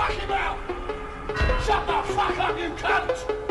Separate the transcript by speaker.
Speaker 1: talking about? Shut the fuck up, you cunt!